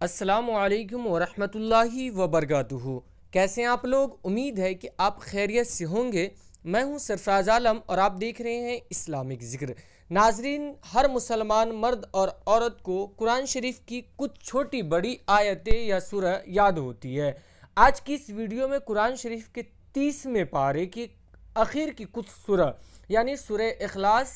असलकम वरहमतुल्लाहि वबरकातुहू। कैसे हैं आप लोग? उम्मीद है कि आप खैरियत से होंगे। मैं हूँ सरफराज आलम और आप देख रहे हैं इस्लामिक ज़िक्र। नाजरीन, हर मुसलमान मर्द और औरत को कुरान शरीफ की कुछ छोटी बड़ी आयतें या सुरह याद होती है। आज की इस वीडियो में कुरान शरीफ के तीसवें पारे की, आखिर की कुछ सुरह, यानी सुरह अखलास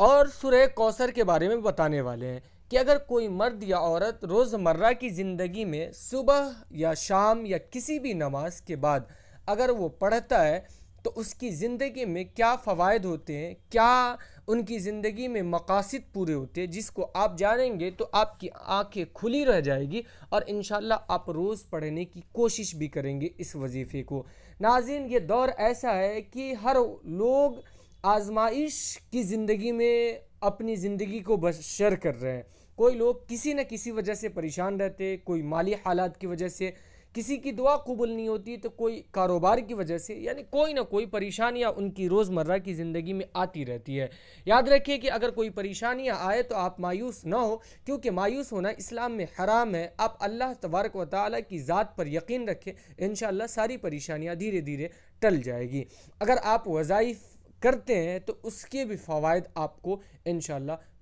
और सुरह कौसर के बारे में बताने वाले हैं। कि अगर कोई मर्द या औरत रोज़मर्रा की ज़िंदगी में सुबह या शाम या किसी भी नमाज़ के बाद अगर वो पढ़ता है तो उसकी ज़िंदगी में क्या फ़वाद होते हैं, क्या उनकी ज़िंदगी में मकासद पूरे होते हैं, जिसको आप जानेंगे तो आपकी आँखें खुली रह जाएगी और इन आप रोज़ पढ़ने की कोशिश भी करेंगे इस वजीफ़े को। नाजिन ये दौर ऐसा है कि हर लोग आजमाइश की ज़िंदगी में अपनी ज़िंदगी को बशर कर रहे हैं। कोई लोग किसी न किसी वजह से परेशान रहते कोई माली हालात की वजह से, किसी की दुआ कबूल नहीं होती तो कोई कारोबार की वजह से, यानी कोई ना कोई परेशानियाँ उनकी रोज़मर्रा की ज़िंदगी में आती रहती है। याद रखिए कि अगर कोई परेशानियाँ आए तो आप मायूस ना हो, क्योंकि मायूस होना इस्लाम में हराम है। आप अल्लाह तबारक व ताली की ज़ात पर यकीन रखें इन सारी परेशानियाँ धीरे धीरे टल जाएगी। अगर आप वज़ाइफ़ करते हैं तो उसके भी फ़वाद आपको इन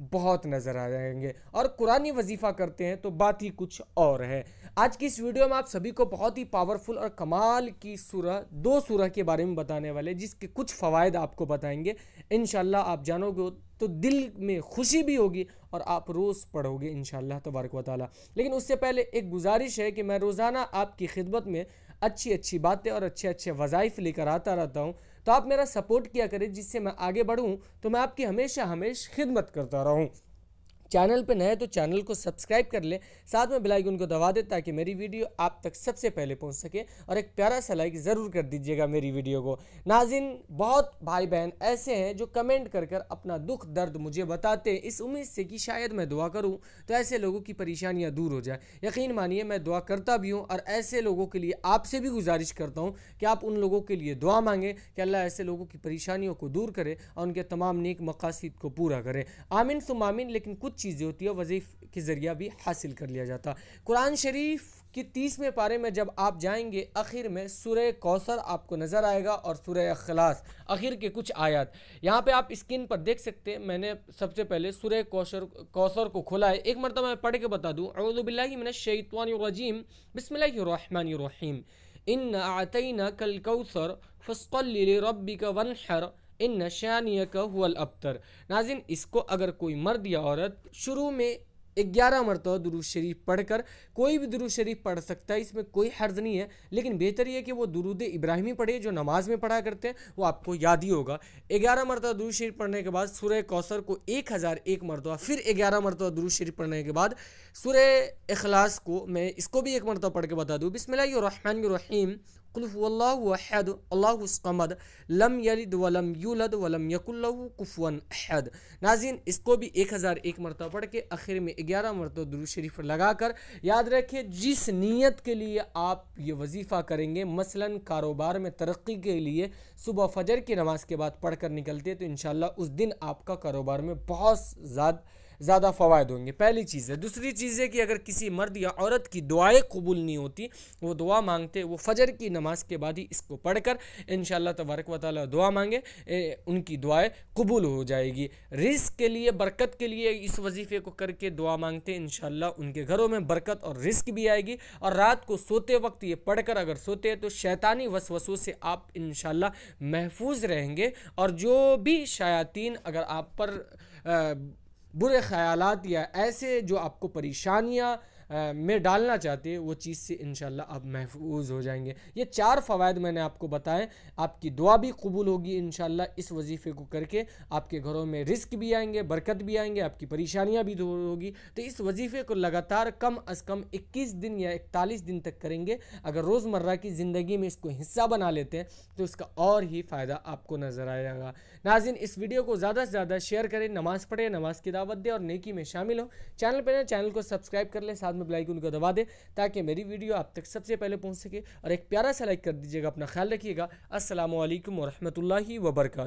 बहुत नज़र आ जाएँगे और कुरानी वजीफ़ा करते हैं तो बात ही कुछ और है। आज की इस वीडियो में आप सभी को बहुत ही पावरफुल और कमाल की सूरह, दो सूरह के बारे में बताने वाले, जिसके कुछ फ़वाद आपको बताएँगे। इन आप जानोगे तो दिल में खुशी भी होगी और आप रोज़ पढ़ोगे इन तबारक वाली लेकिन उससे पहले एक गुजारिश है कि मैं रोज़ाना आपकी खिदमत में अच्छी अच्छी बातें और अच्छे अच्छे वज़ाइफ लेकर आता रहता हूँ। तो आप मेरा सपोर्ट किया करें, जिससे मैं आगे बढ़ूँ तो मैं आपकी हमेशा हमेशा खिदमत करता रहूँ। चैनल पर नए तो चैनल को सब्सक्राइब कर लें। साथ में बेलाइकन को दबा दें ताकि मेरी वीडियो आप तक सबसे पहले पहुँच सके और एक प्यारा सा लाइक ज़रूर कर दीजिएगा मेरी वीडियो को। नाजिन, बहुत भाई बहन ऐसे हैं जो कमेंट कर कर अपना दुख दर्द मुझे बताते हैं। इस उम्मीद से कि शायद मैं दुआ करूँ तो ऐसे लोगों की परेशानियाँ दूर हो जाए। यकीन मानिए, मैं दुआ करता भी हूँ और ऐसे लोगों के लिए आपसे भी गुजारिश करता हूँ कि आप उन लोगों के लिए दुआ मांगें कि अल्लाह ऐसे लोगों की परेशानियों को दूर करे और उनके तमाम नेक मकासद को पूरा करे। आमिन सुम आमिन, लेकिन कुछ चीज़ें होती है वजीफ़ के ज़रिया भी हासिल कर लिया जाता। कुरान शरीफ की तीसवें पारे में जब आप जाएँगे, आखिर में सुरह कौसर आपको नज़र आएगा और सुरह अखलास, आखिर के कुछ आयत। यहाँ पे आप स्क्रीन पर देख सकते हैं, मैंने सबसे पहले सुरह कौशर कौसर को खोला है। एक मरतबा मैं पढ़ के बता दूँ। अउज़बिल्लिमिनशैतवानरजीम बसमीम इन आतना कल कौसर फ़स्क़ल रबी का वन हर इन नशानिया का हुआ अबतर। नाजिन, इसको अगर कोई मर्द या औरत शुरू में ग्यारह मरतबा दुरुज शरीफ पढ़कर कोई भी दुरुज शरीफ पढ़ सकता है, इसमें कोई हर्ज नहीं है, लेकिन बेहतर यह कि वो दुरुद इब्राहिमी पढ़े, जो नमाज़ में पढ़ा करते हैं, वो आपको याद ही होगा। ग्यारह मरतबा दुरुज शरीफ पढ़ने के बाद सुरह कौसर को एक हज़ार एक मरतबा, फिर ग्यारह मरतबा दुरुज शरीफ पढ़ने के बाद सुरह अखलास को, मैं इसको भी एक मरतबा पढ़ के बता दूँ। बिसमीम लम यलिद वलम यूलद नाजिन इसको भी एक हज़ार एक मरतबा पढ़ के आखिर में ग्यारह मरतबा दुरू शरीफ लगाकर याद रखिए जिस नीयत के लिए आप ये वजीफ़ा करेंगे मसलन कारोबार में तरक्की के लिए सुबह फजर की नमाज़ के बाद पढ़ कर निकलते तो इन उस दिन आपका कारोबार में बहुत ज़्यादा ज़्यादा फ़वाद होंगे। पहली चीज़ है। दूसरी चीज़ है कि अगर किसी मर्द या औरत की दुआएँ कबूल नहीं होती वो दुआ मांगते वो फजर की नमाज़ के बाद ही इसको पढ़कर इन तबारक वाली दुआ मांगे उनकी दुआएँ कबूल हो जाएगी। रिस्क के लिए बरकत के लिए इस वजीफ़े को करके दुआ मांगते इन उनके घरों में बरकत और रिस्क भी आएगी। और रात को सोते वक्त ये पढ़कर अगर सोते हैं तो शैतानी वसवसों से आप इन महफूज रहेंगे। और जो भी शायातीन अगर आप पर आ, बुरे ख्यालात या ऐसे जो आपको परेशानियाँ में डालना चाहते हैं, वो चीज़ से इन आप महफूज हो जाएँगे। ये चार फ़वाद मैंने आपको बताए, आपकी दुआ भी कबूल होगी इन इस वजीफ़े को करके। आपके घरों में रिस्क भी आएँगे, बरकत भी आएँगे, आपकी परेशानियाँ भी दूर होगी। तो इस वजीफ़े को लगातार कम अज़ कम इक्कीस दिन या इकतालीस दिन तक करेंगे। अगर रोज़मर्रा की ज़िंदगी में इसको हिस्सा बना लेते हैं तो इसका और ही फ़ायदा आपको नज़र आएगा। नाजिन इस वीडियो को ज़्यादा से ज़्यादा शेयर करें, नमाज़ पढ़े, नमाज़ की दावत दें और नेकी में शामिल हो। चैनल पर चैनल को सब्सक्राइब कर लें, साथ में बेलाइकन को दबा दें ताकि मेरी वीडियो आप तक सबसे पहले पहुँच सके और एक प्यारा सा लाइक कर दीजिएगा, अपना ख्याल रखिएगा। असलकम वरहमल वर्का